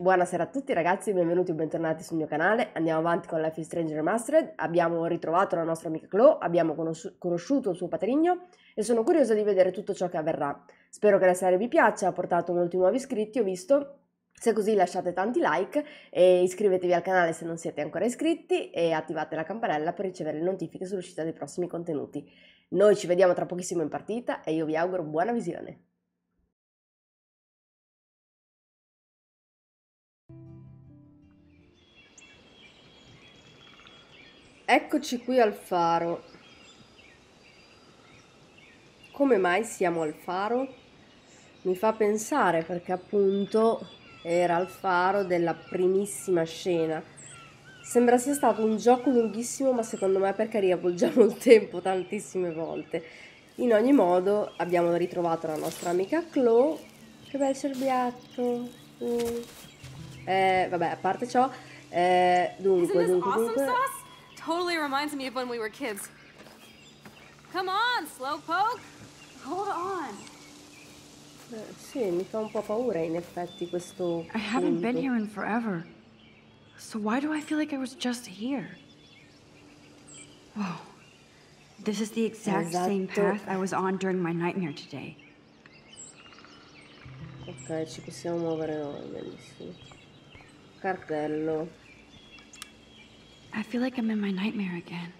Buonasera a tutti ragazzi, benvenuti o bentornati sul mio canale. Andiamo avanti con Life is Strange Remastered. Abbiamo ritrovato la nostra amica Chloe, abbiamo conosci- conosciuto il suo patrigno e sono curiosa di vedere tutto ciò che avverrà. Spero che la serie vi piaccia, ha portato molti nuovi iscritti, ho visto. Se così lasciate tanti like e iscrivetevi al canale se non siete ancora iscritti e attivate la campanella per ricevere le notifiche sull'uscita dei prossimi contenuti. Noi ci vediamo tra pochissimo in partita e io vi auguro buona visione. Eccoci qui al faro. Come mai siamo al faro? Mi fa pensare perché appunto era al faro della primissima scena. Sembra sia stato un gioco lunghissimo, ma secondo me perché riavvolgiamo il tempo tantissime volte. In ogni modo abbiamo ritrovato la nostra amica Chloe. Che bel cerbiatto. Mm. Eh, vabbè, a parte ciò, eh, dunque, dunque, dunque. Sauce? Totally reminds me of when we were kids. Come on, Slowpoke. Hold on. Eh, sì, mi fa un po' paura in effetti questo I haven't been punto. here in forever. So why do I feel like I was just here? Whoa. This is the exact same Esatto. path I was on during my nightmare today. Ok, ci possiamo muovere noi, benissimo. Cartello. I feel like I'm in my nightmare again.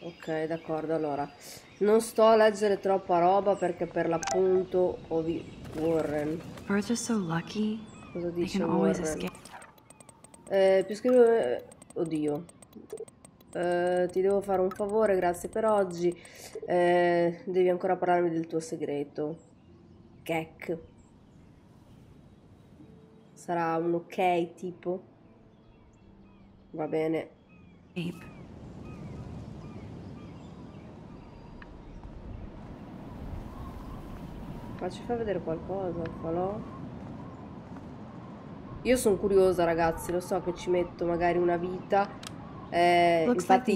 Ok, d'accordo, allora. Non sto a leggere troppa roba perché per l'appunto ho vi... Warren. Birds are so lucky. Cosa They dice can always Warren? escape. Eh, più scrivere... Oddio. Eh, ti devo fare un favore, grazie per oggi. Eh, devi ancora parlarmi del tuo segreto. Kek. Sarà un ok tipo? Va bene. Facci fa vedere qualcosa, falò. Io sono curiosa, ragazzi, lo so che ci metto magari una vita. Eh, infatti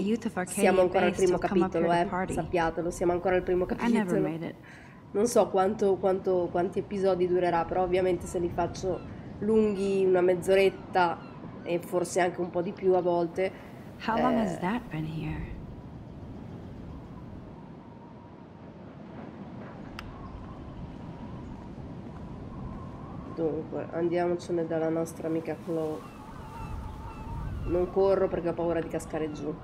siamo ancora al primo capitolo, eh. Sappiatelo, siamo ancora al primo capitolo. Non so quanto, quanto- quanti episodi durerà, però ovviamente se li faccio lunghi una mezz'oretta e forse anche un po' di più a volte. How long Eh. has that been here? Dunque, andiamocene dalla nostra amica Chloe. Non corro perché ho paura di cascare giù.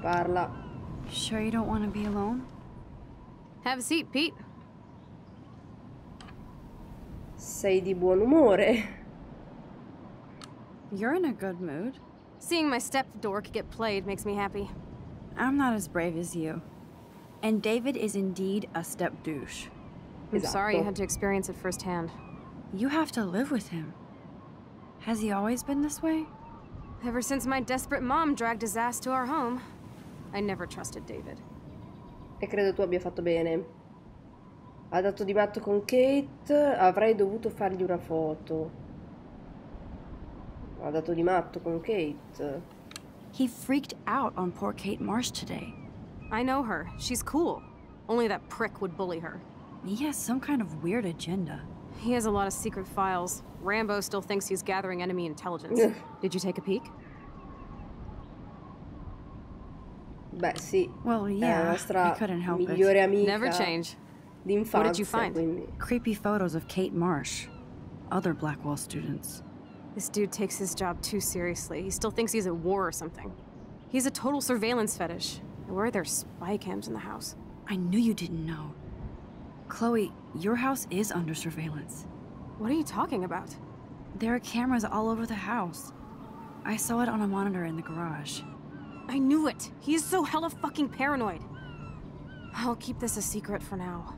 Parla. Sure you don't want to be alone? Have a seat, Pete. Sei di buon umore. You're in a good mood. Seeing my step dork get played makes me happy. I'm not as brave as you. And David is indeed a step douche. I'm sorry you had to experience it firsthand. You have to live with him. Has he always been this way? Ever since my desperate mom dragged his ass to our home, I never trusted David. E credo tu abbia fatto bene. Ha dato di matto con Kate. Avrei dovuto fargli una foto. Ha dato di matto con Kate. He freaked out on poor Kate Marsh today. I know her. She's cool. Only that prick would bully her. He has some kind of weird agenda. He has a lot of secret files. Rambo still thinks he's gathering enemy intelligence. Did you take a peek? Beh, sì. Well, È la yeah, I nostra couldn't help it. migliore amica Never change. d'infanzia. What did you find? Quindi. Creepy photos of Kate Marsh, other Blackwall students. This dude takes his job too seriously. He still thinks he's at war or something. He's a total surveillance fetish. Where are there spy cams in the house? I knew you didn't know. Chloe, your house is under surveillance. What are you talking about? There are cameras all over the house. I saw it on a monitor in the garage. I knew it. He is so hella fucking paranoid. I'll keep this a secret for now.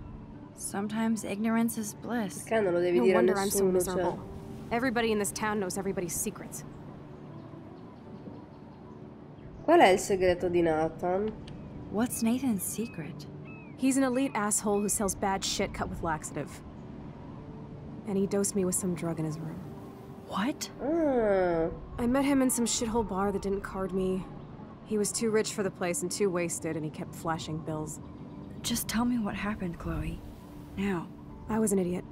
Sometimes ignorance is bliss. Perché non lo devi No wonder I'm so nessuno? miserable. Cioè. Everybody in this town knows everybody's secrets. Qual è il segreto di Nathan? What's Nathan's secret? He's an elite asshole who sells bad shit cut with laxative. And he dosed me with some drug in his room. What? Ah, I met him in some shithole bar that didn't card me. He was too rich for the place and too wasted, and he kept flashing bills. Just tell me what happened, Chloe. Now. I was an idiot.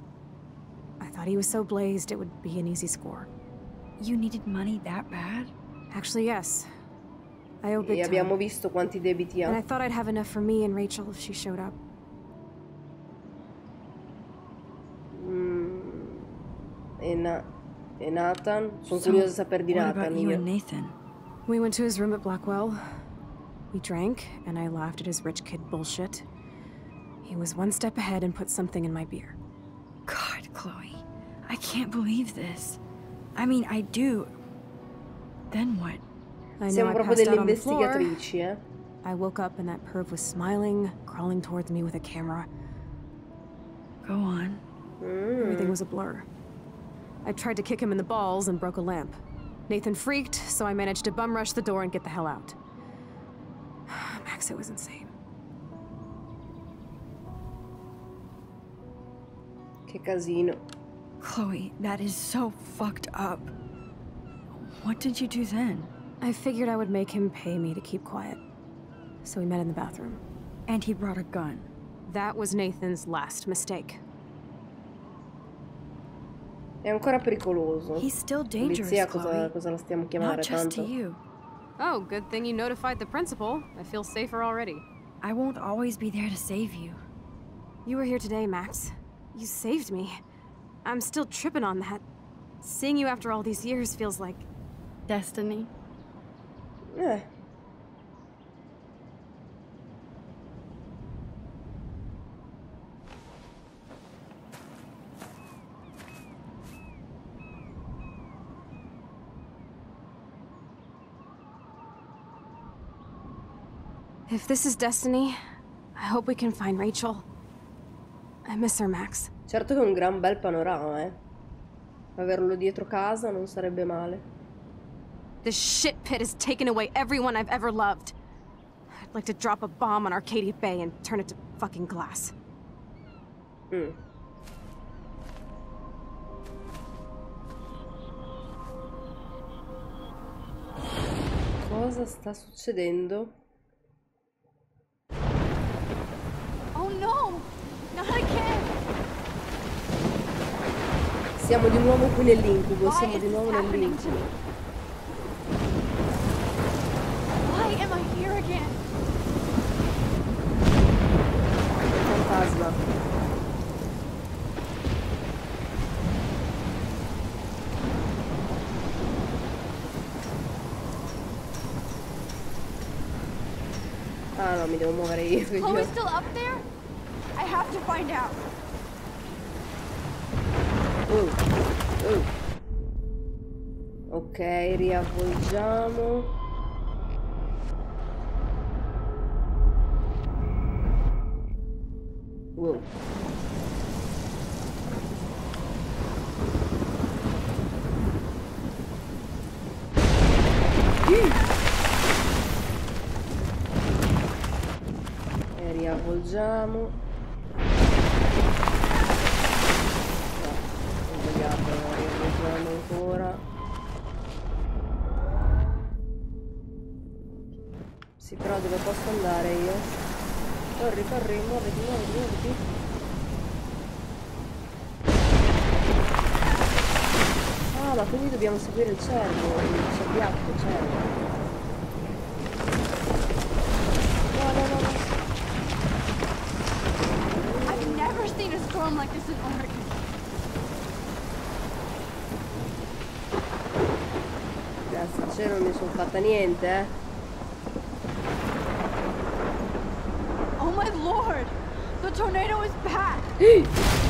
I thought he was so blazed it would be an easy score. You needed money that bad? Actually, yes. I owe big E abbiamo time. visto quanti debiti And I thought I'd have enough for me and Rachel if she showed up. Mm. E, Na- e Nathan? Sono So, curiosa di sapere di Nathan about you and Nathan? We went to his room at Blackwell. We drank, and I laughed at his rich kid bullshit. He was one step ahead and put something in my beer. God, Chloe. I can't believe this. I mean, I do. Then what? I know Siamo I proprio passed out on the floor. investigatrici, eh? I woke up and that perv was smiling, crawling towards me with a camera. Go on. Mm. Everything was a blur. I tried to kick him in the balls and broke a lamp. Nathan freaked, so I managed to bum rush the door and get the hell out. Max, it was insane. Che casino. Chloe, that is so fucked up. What did you do then? I figured I would make him pay me to keep quiet. So we met in the bathroom. And he brought a gun. That was Nathan's last mistake. È ancora pericoloso. He's still dangerous, Polizia cosa, cosa la stiamo a Not just tanto? to you. Oh, good thing you notified the principal. I feel safer already. I won't always be there to save you. You were here today, Max. You saved me. I'm still tripping on that. Seeing you after all these years feels like Destiny. If this is destiny, I hope we can find Rachel. I miss her, Max. Certo che è un gran bel panorama, eh. Averlo dietro casa non sarebbe male. This shit pit has taken away everyone I've ever loved. I'd like to drop a bomb on Arcadia Bay and turn it to fucking glass. Mm. Cosa sta succedendo? Oh no! Not again! Siamo di nuovo qui nell'incubo, siamo di nuovo nell'incubo. Ah no, mi devo muovere io. Chloe's still up there? I have to find out. Uh. Ok, riavvolgiamo. Wow. E riavvolgiamo. Posso andare io? Corri, corri, muoviti, muoviti, muoviti. Ah, ma quindi dobbiamo seguire il cervo, il cerbiatto, il cervo. No, no, no, no. I've never seen a storm like this in Oregon. Grazie non mi sono fatta niente, eh. Tornado is back!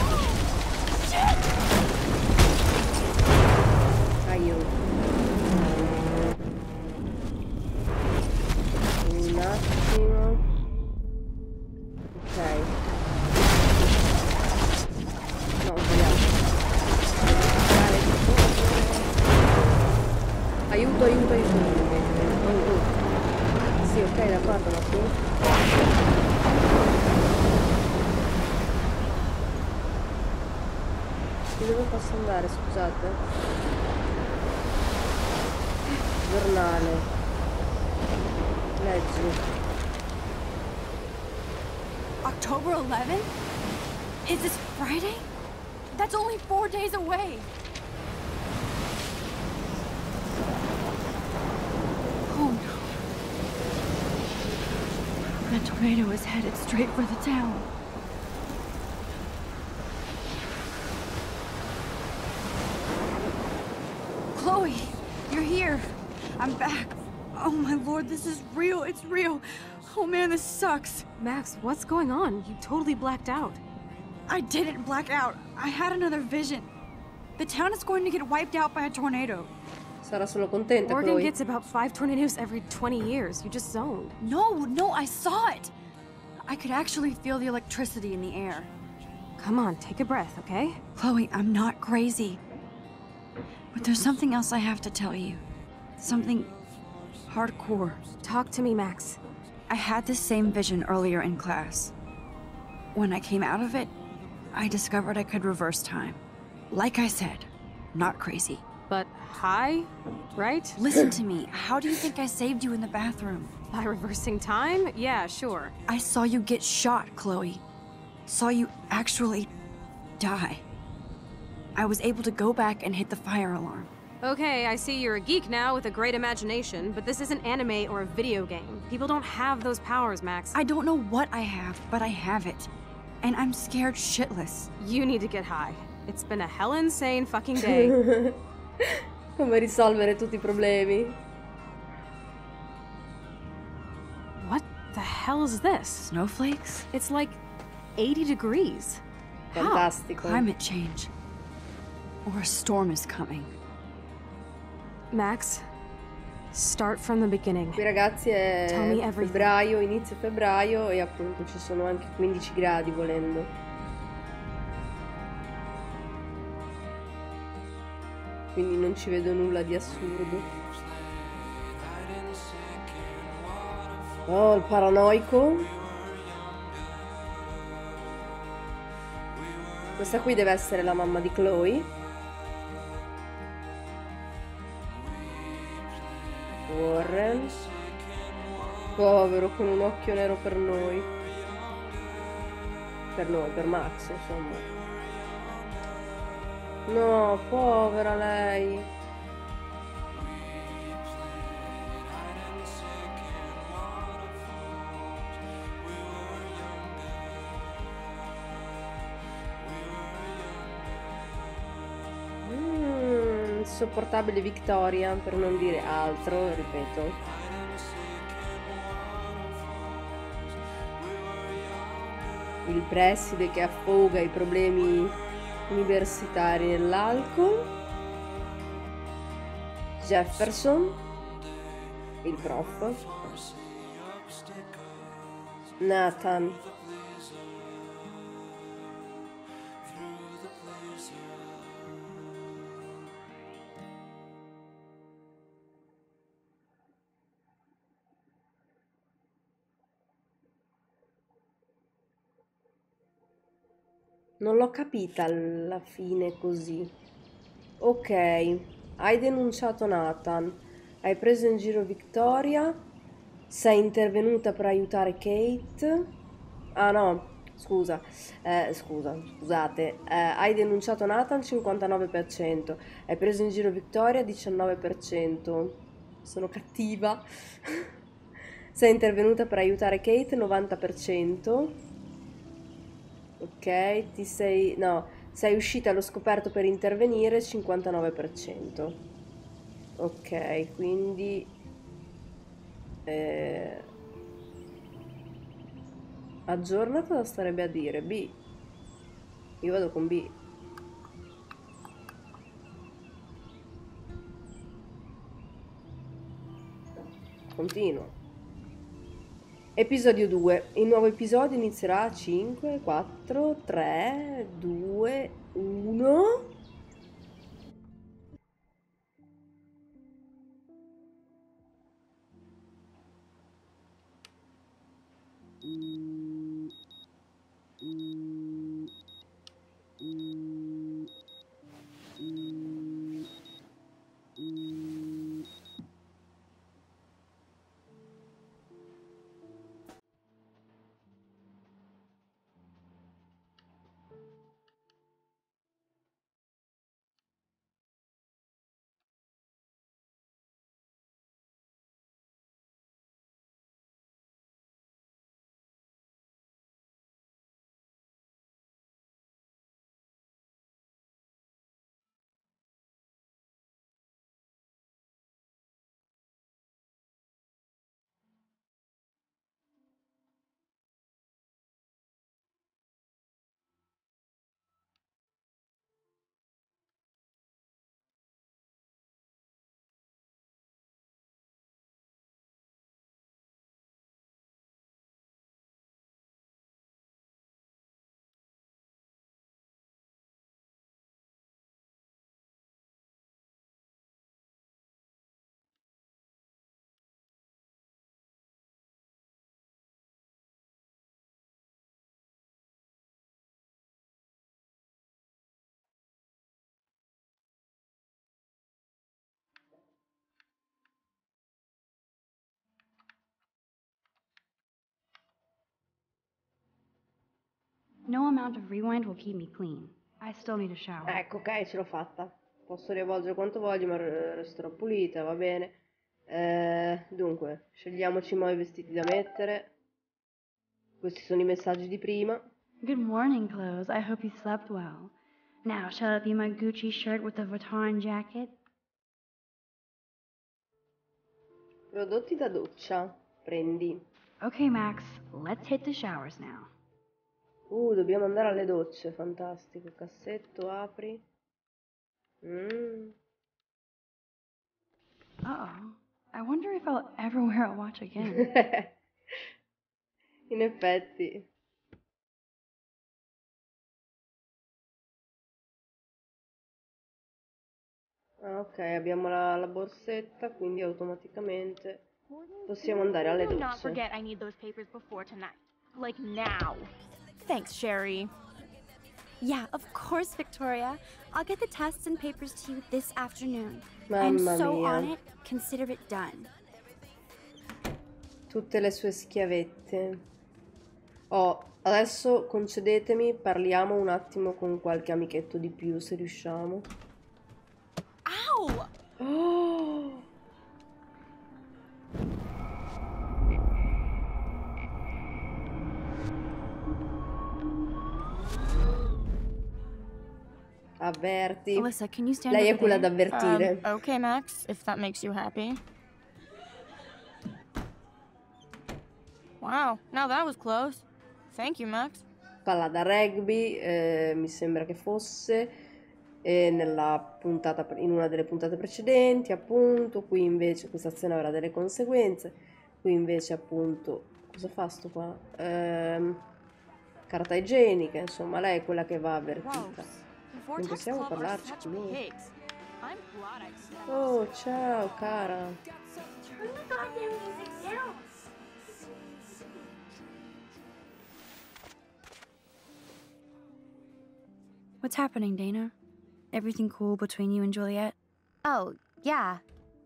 Giornale. Leggi. October 11th? Is this Friday? That's only four days away. Oh no. That tornado is headed straight for the town. Chloe, you're here. I'm back. Oh my lord, this is real. It's real. Oh man, this sucks. Max, what's going on? You totally blacked out. I didn't black out. I had another vision. The town is going to get wiped out by a tornado. Sarà solo contenta, Oregon Chloe. gets about five tornadoes every 20 years. You just zoned. No, no, I saw it. I could actually feel the electricity in the air. Come on, take a breath, okay? Chloe, I'm not crazy. But there's something else I have to tell you. Something hardcore. Talk to me, Max. I had this same vision earlier in class. When I came out of it, I discovered I could reverse time. Like I said, not crazy. But high, right? Listen to me. How do you think I saved you in the bathroom? By reversing time? Yeah, sure. I saw you get shot, Chloe. Saw you actually die. I was able to go back and hit the fire alarm. Okay, I see you're a geek now with a great imagination, but this isn't anime or a video game. People don't have those powers, Max. I don't know what I have, but I have it. And I'm scared shitless. You need to get high. It's been a hell insane fucking day. Come risolvere tutti i problemi. what the hell is this? Snowflakes? It's like 80 degrees. How? Climate change. Or a storm is coming. Max, start from the beginning. Qui ragazzi è febbraio, inizio febbraio e appunto ci sono anche 15 gradi volendo. Quindi non ci vedo nulla di assurdo. Oh, il paranoico. Questa qui deve essere la mamma di Chloe. Povero, con un occhio nero per noi. Per noi, per Max, insomma. No, povera lei. Mm, insopportabile Victoria, per non dire altro, ripeto. Il preside che affoga i problemi universitari nell'alcol. Jefferson, il prof. Nathan. Non l'ho capita alla fine così. Ok, hai denunciato Nathan, hai preso in giro Victoria, sei intervenuta per aiutare Kate. Ah no, scusa, eh, scusa, scusate, eh, hai denunciato Nathan 59%, hai preso in giro Victoria 19%. Sono cattiva. sei intervenuta per aiutare Kate 90%. Ok, ti sei... no, sei uscita allo scoperto per intervenire 59%. Ok, quindi... Eh, cosa starebbe a dire? B. Io vado con B. Continuo. Episodio 2. Il nuovo episodio inizierà a 5, 4, 3, 2, 1. No amount of rewind will keep me clean. I still need a shower. Ecco, ok, ce l'ho fatta. Posso riavvolgere quanto voglio, ma re- resterò pulita, va bene. Eh, dunque, scegliamoci i nuovi vestiti da mettere. Questi sono i messaggi di prima. Good morning, clothes. I hope you slept well. Now, shall it be my Gucci shirt with the Vuitton jacket? Prodotti da doccia. Prendi. Okay, Max, let's hit the showers now. Uh, dobbiamo andare alle docce, fantastico. Cassetto, apri. Mm. Uh oh. I wonder if I'll ever wear a watch again. In effetti. Ah, ok, abbiamo la, la borsetta, quindi automaticamente possiamo andare alle docce. forget I need those papers before tonight. Like now. Thanks, Sherry. Yeah, of course, Victoria. I'll get the tests and papers to you this afternoon. Mamma I'm so mia. on it. Consider it done. Tutte le sue schiavette. Oh, adesso concedetemi, parliamo un attimo con qualche amichetto di più, se riusciamo. Ow! Oh! Avverti. Alyssa, can you stand Lei è quella da there? avvertire. Um, okay, Max, if that makes you happy. Wow, now that was close. Thank you, Max. Palla da rugby, eh, mi sembra che fosse eh, nella puntata, in una delle puntate precedenti, appunto. Qui invece questa azione avrà delle conseguenze. Qui invece, appunto, cosa fa sto qua? Ehm, carta igienica, insomma, lei è quella che va avvertita. The Vortex possiamo Club are parlarci con lui. pigs. I'm glad I said Oh, ciao, cara. What's happening, Dana? Everything cool between you and Juliet? Oh, yeah.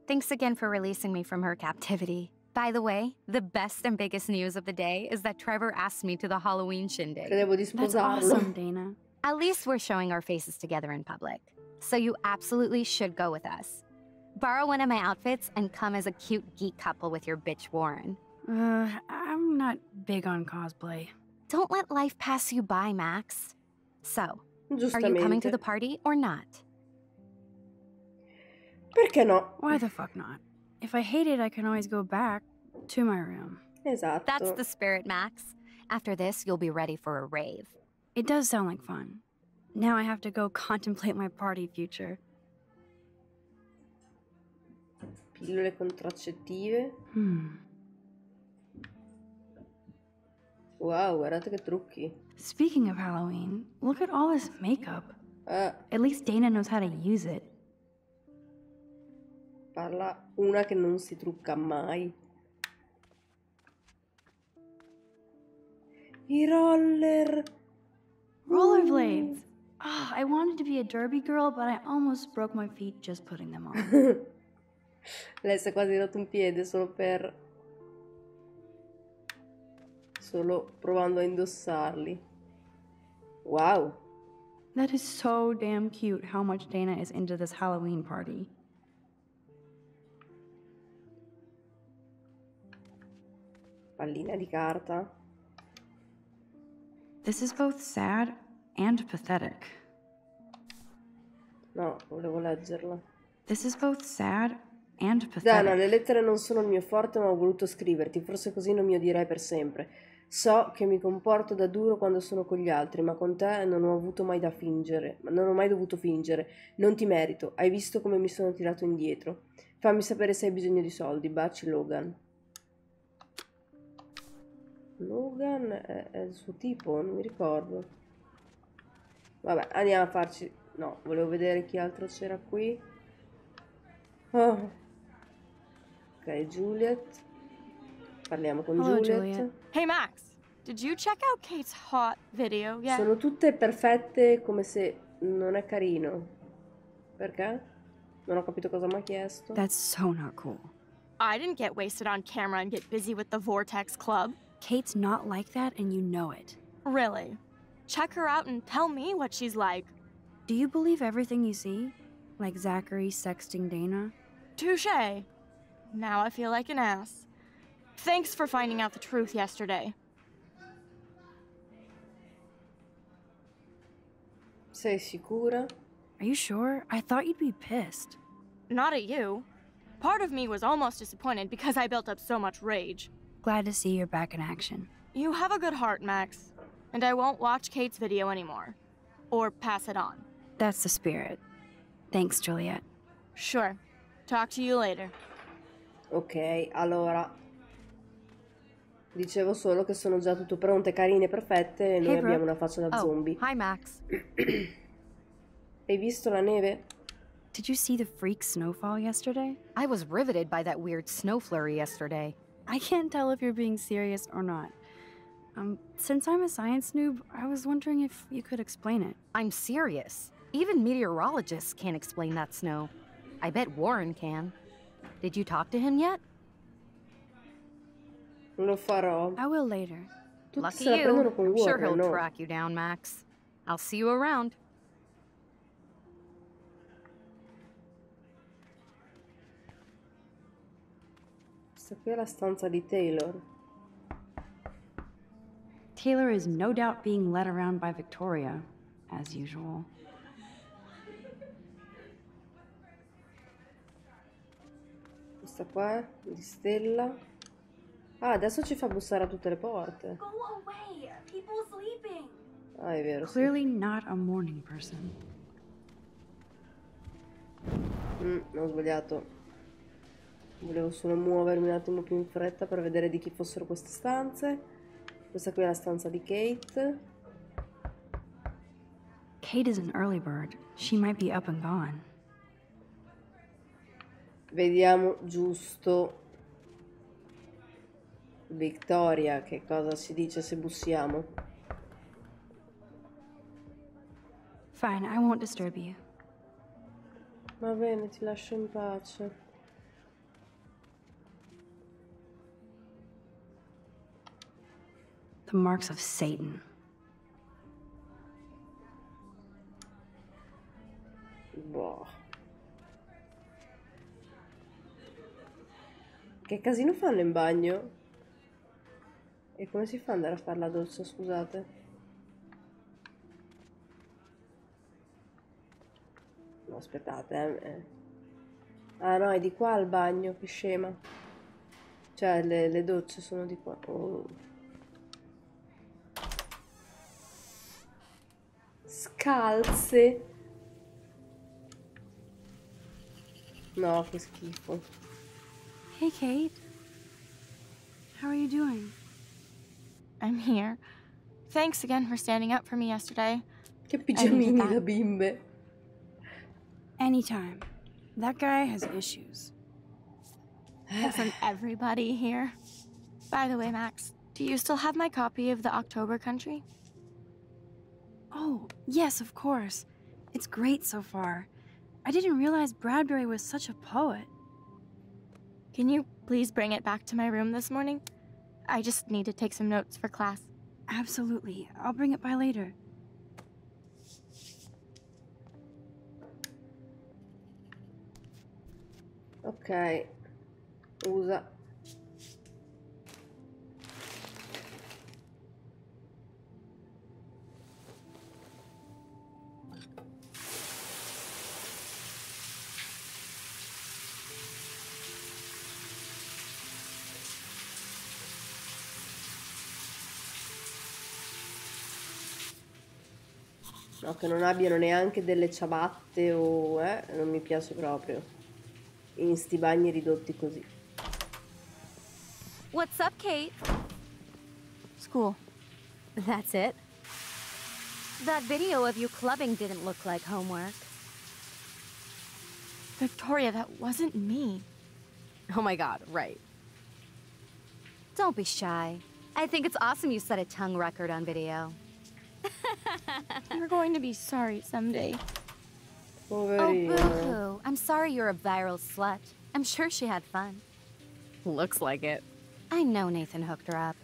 Thanks again for releasing me from her captivity. By the way, the best and biggest news of the day is that Trevor asked me to the Halloween shindig. Credevo di That's awesome, Dana. At least we're showing our faces together in public. So you absolutely should go with us. Borrow one of my outfits and come as a cute geek couple with your bitch Warren. Uh, I'm not big on cosplay. Don't let life pass you by, Max. So, are you coming to the party or not? Perché no? Why the fuck not? If I hate it, I can always go back to my room. Esatto. That's the spirit, Max. After this, you'll be ready for a rave. It does sound like fun. Now I have to go contemplate my party future. Pillole contraccettive. Hmm. Wow, guardate che trucchi. Speaking of Halloween, look at all this makeup. Eh, At least Dana knows how to use it. parla una che non si trucca mai. I roller. Rollerblades! Ah, I wanted to be a derby girl, but I almost broke my feet just putting them on. Lei si è quasi rotto un piede solo per... Solo provando a indossarli. Wow. that is so damn cute how much Dana is into this Halloween party. Pallina di carta. This is both sad and pathetic. No, volevo leggerla. This is both sad and Dana, pathetic. le lettere non sono il mio forte, ma ho voluto scriverti. Forse così non mi odierai per sempre. So che mi comporto da duro quando sono con gli altri, ma con te non ho avuto mai da fingere. Non ho mai dovuto fingere. Non ti merito. Hai visto come mi sono tirato indietro. Fammi sapere se hai bisogno di soldi. Baci, Logan. Logan è, è il suo tipo, non mi ricordo. Vabbè, andiamo a farci. No, volevo vedere chi altro c'era qui. Oh. Ok, Juliet. Parliamo con Hello, Juliet. Juliet. Hey, Max, did you check out Kate's hot video yet? Sono tutte perfette come se non è carino. Perché? Non ho capito cosa mi ha chiesto. That's so not cool. I didn't get wasted on camera and get busy with the Vortex Club. Kate's not like that, and you know it. Really? Check her out and tell me what she's like. Do you believe everything you see? Like Zachary sexting Dana? Touche. Now I feel like an ass. Thanks for finding out the truth yesterday. Sei sicura? Are you sure? I thought you'd be pissed. Not at you. Part of me was almost disappointed because I built up so much rage. Glad to see you're back in action. You have a good heart, Max. And I won't watch Kate's video anymore. Or pass it on. That's the spirit. Thanks, Juliet. Sure. Talk to you later. Ok, allora. Dicevo solo che sono già tutto pronte, carine, perfette e noi Hey, abbiamo una faccia da Oh, zombie. hi, Max. Hai visto la neve? Did you see the freak snowfall yesterday? I was riveted by that weird snow flurry yesterday. I can't tell if you're being serious or not. Um, since I'm a science noob, I was wondering if you could explain it. I'm serious. Even meteorologists can't explain that snow. I bet Warren can. Did you talk to him yet? Lo farò. I will later. Tutti Lucky se la prendono you. I'm sure he'll no? track you down, Max. I'll see you around. Questa qui è la stanza di Taylor. Taylor is no doubt being led around by Victoria, as usual. Questa qua è di Stella. Ah, adesso ci fa bussare a tutte le porte. Go away! People sleeping! Ah, è vero. sì. Clearly not a morning person. Mm, ho sbagliato. Volevo solo muovermi un attimo più in fretta per vedere di chi fossero queste stanze. Questa qui è la stanza di Kate. Kate is an early bird. She might be up and gone. Vediamo giusto Victoria che cosa ci dice se bussiamo. Fine, I won't disturb you. Va bene, ti lascio in pace. The marks of Satan. Boh. Che casino fanno in bagno? E come si fa ad andare a fare la doccia, scusate? No, aspettate, eh, eh. Ah no, è di qua il bagno, che scema. Cioè, le, le docce sono di qua. Oh. Scalze. No, che schifo. Hey, Kate. How are you doing? I'm here. Thanks again for standing up for me yesterday. Che pigiamini da bimbe. Anytime. That guy has issues. Isn't everybody here? By the way, Max, do you still have my copy of the October Country? Oh, yes, of course. It's great so far. I didn't realize Bradbury was such a poet. Can you please bring it back to my room this morning? I just need to take some notes for class. Absolutely. I'll bring it by later. Ok. Usa. No, che non abbiano neanche delle ciabatte o... eh, non mi piace proprio. In sti bagni ridotti così. What's up, Kate? School. That's it? That video of you clubbing didn't look like homework. Victoria, that wasn't me. Oh my god, right. Don't be shy. I think it's awesome you set a tongue record on video. You're going to be sorry someday. Oh, uh, boo-hoo. I'm sorry you're a viral slut. I'm sure she had fun. Looks like it. I know Nathan hooked her up.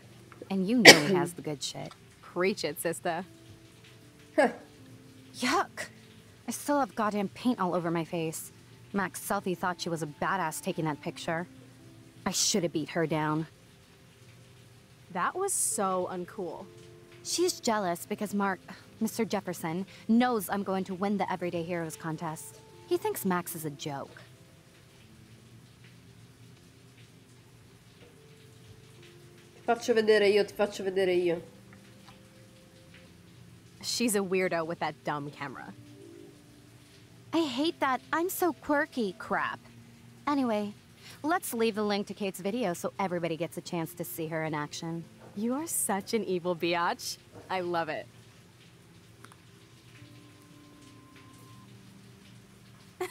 And you know he has the good shit. Preach it, sister. Yuck! I still have goddamn paint all over my face. Max Southey thought she was a badass taking that picture. I should have beat her down. That was so uncool. She's jealous because Mark, Mr. Jefferson, knows I'm going to win the Everyday Heroes contest. He thinks Max is a joke. Ti faccio vedere io, ti faccio vedere io. She's a weirdo with that dumb camera. I hate that I'm so quirky crap. Anyway, let's leave the link to Kate's video so everybody gets a chance to see her in action. You are such an evil biatch. I love it.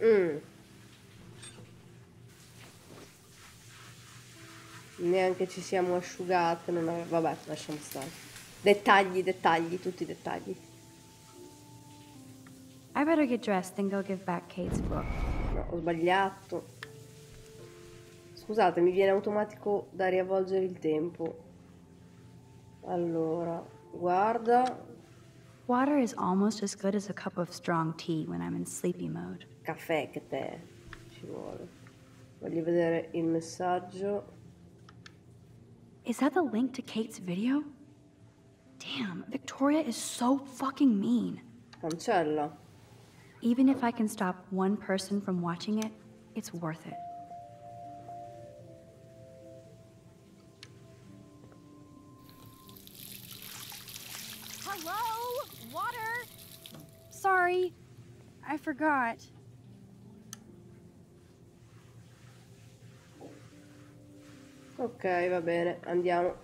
Mm. Neanche ci siamo asciugate, non ave- vabbè, lasciamo stare. Dettagli, dettagli, tutti i dettagli. I better get dressed and go give back Kate's book. No, ho sbagliato. Scusate, mi viene automatico da riavvolgere il tempo. Allora, guarda, Water is almost as good as a cup of strong tea when I'm in sleepy mode. caffè che tè ci vuole. Voglio vedere il messaggio. Is that the link to Kate's video? Damn, Victoria is so fucking mean. Cancella. Even if I can stop one person from watching it, it's worth it. Hello? Water? Sorry, I forgot. Ok, va bene, andiamo.